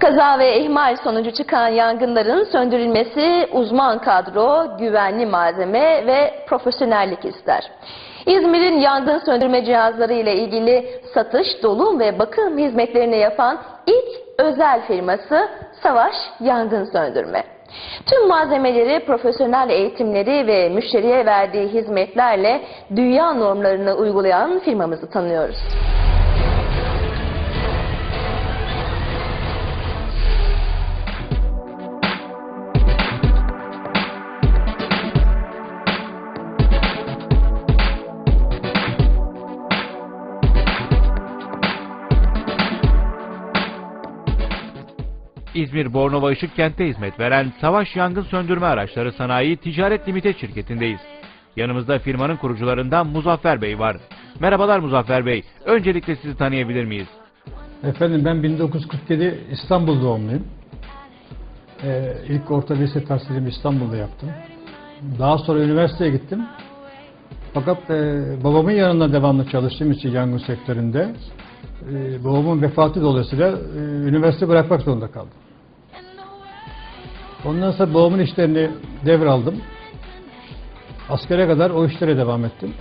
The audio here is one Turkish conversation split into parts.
Kaza ve ihmal sonucu çıkan yangınların söndürülmesi uzman kadro, güvenli malzeme ve profesyonellik ister. İzmir'in yangın söndürme cihazları ile ilgili satış, dolum ve bakım hizmetlerini yapan ilk özel firması Savaş Yangın Söndürme. Tüm malzemeleri, profesyonel eğitimleri ve müşteriye verdiği hizmetlerle dünya normlarını uygulayan firmamızı tanıyoruz. İzmir Bornova Işıkkent'te hizmet veren Savaş Yangın Söndürme Araçları Sanayi Ticaret Limited şirketindeyiz. Yanımızda firmanın kurucularından Muzaffer Bey var. Merhabalar Muzaffer Bey. Öncelikle sizi tanıyabilir miyiz? Efendim ben 1947 İstanbul doğumluyum. Ee, ilk orta lise tahsilimi İstanbul'da yaptım. Daha sonra üniversiteye gittim. Fakat e, babamın yanında devamlı çalıştığım için yangın sektöründe e, babamın vefatı dolayısıyla e, üniversite bırakmak zorunda kaldım. Ondan sonra babamın işlerini devraldım. Askere kadar o işlere devam ettim.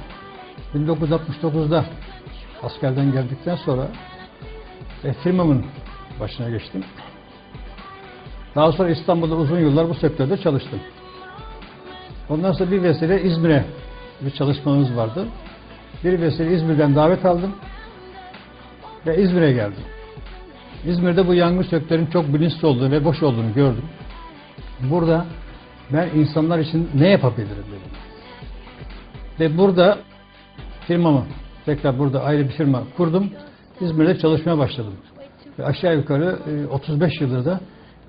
1969'da askerden geldikten sonra e, firmamın başına geçtim. Daha sonra İstanbul'da uzun yıllar bu sektörde çalıştım. Ondan sonra bir vesile İzmir'e bir çalışmamız vardı. Bir vesile İzmir'den davet aldım ve İzmir'e geldim. İzmir'de bu yangın sektörünün çok bilinçli olduğunu ve boş olduğunu gördüm. Burada ben insanlar için ne yapabilirim dedim. Ve burada firmamı tekrar burada ayrı bir firma kurdum. İzmir'de çalışmaya başladım. Ve aşağı yukarı e, 35 yıldır da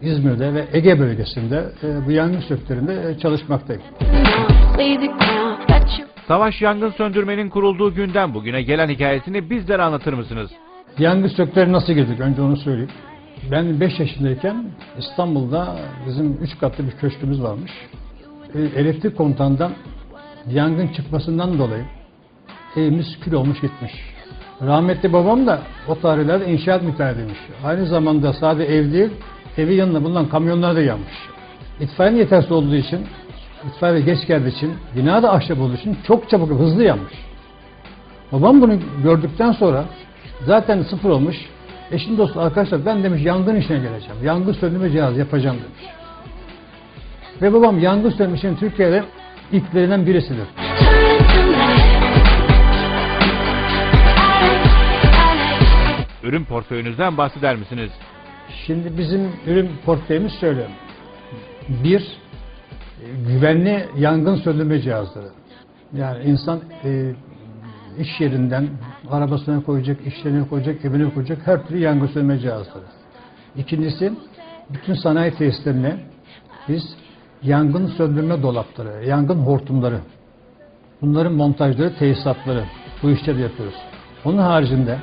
İzmir'de ve Ege bölgesinde e, bu yangın sektöründe e, çalışmaktayım. Savaş Yangın Söndürme'nin kurulduğu günden bugüne gelen hikayesini bizlere anlatır mısınız? Yangın sektörüne nasıl girdik? Önce onu söyleyeyim. Ben 5 yaşındayken İstanbul'da bizim 3 katlı bir köşkümüz varmış. E, elektrik kontağından yangın çıkmasından dolayı evimiz kül olmuş gitmiş. Rahmetli babam da o tarihlerde inşaat müteahhidiymiş. Aynı zamanda sadece ev değil, evi yanında bulunan kamyonlar da yanmış. İtfaiyenin yetersiz olduğu için, itfaiye geç geldiği için, bina da ahşap olduğu için çok çabuk, hızlı yanmış. Babam bunu gördükten sonra zaten sıfır olmuş. Eşim dostu arkadaşlar ben demiş yangın işine geleceğim. Yangın söndürme cihazı yapacağım demiş. Ve babam yangın söndürme işinin Türkiye'de ilklerinden birisidir. Ürün portföyünüzden bahseder misiniz? Şimdi bizim ürün portföyümüz şöyle. Bir, e, güvenli yangın söndürme cihazları. Yani insan e, iş yerinden arabasına koyacak, işlerine koyacak, evine koyacak her türlü yangın söndürme cihazları. İkincisi, bütün sanayi tesislerine biz yangın söndürme dolapları, yangın hortumları, bunların montajları, tesisatları bu işleri yapıyoruz. Onun haricinde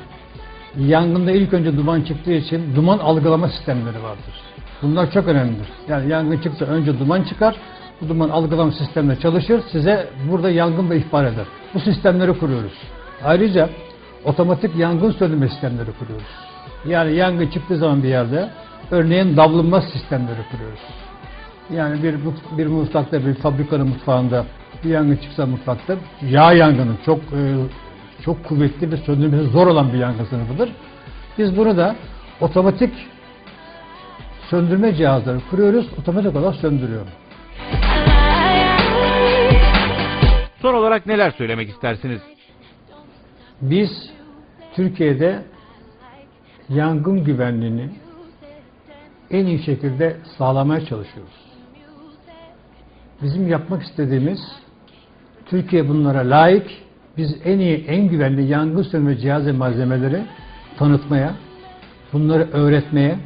Yangında ilk önce duman çıktığı için duman algılama sistemleri vardır. Bunlar çok önemlidir. Yani yangın çıksa önce duman çıkar, bu duman algılama sistemleri çalışır, size burada yangın da ihbar eder. Bu sistemleri kuruyoruz. Ayrıca otomatik yangın söndürme sistemleri kuruyoruz. Yani yangın çıktığı zaman bir yerde, örneğin davlanma sistemleri kuruyoruz. Yani bir, bir mutfakta, bir fabrikanın mutfağında bir yangın çıksa mutfakta, yağ yangını çok e, çok kuvvetli ve söndürmesi zor olan bir yangın sınıfıdır. Biz bunu da otomatik söndürme cihazları kuruyoruz, otomatik olarak söndürüyor. Son olarak neler söylemek istersiniz? Biz Türkiye'de yangın güvenliğini en iyi şekilde sağlamaya çalışıyoruz. Bizim yapmak istediğimiz Türkiye bunlara layık biz en iyi, en güvenli yangın söndürme cihaz ve malzemeleri tanıtmaya, bunları öğretmeye,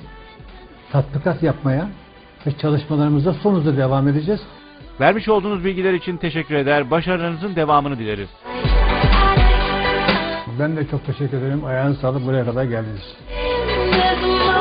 tatbikat yapmaya ve çalışmalarımıza son devam edeceğiz. Vermiş olduğunuz bilgiler için teşekkür eder, başarılarınızın devamını dileriz. Ben de çok teşekkür ederim. Ayağınız sağlık buraya kadar a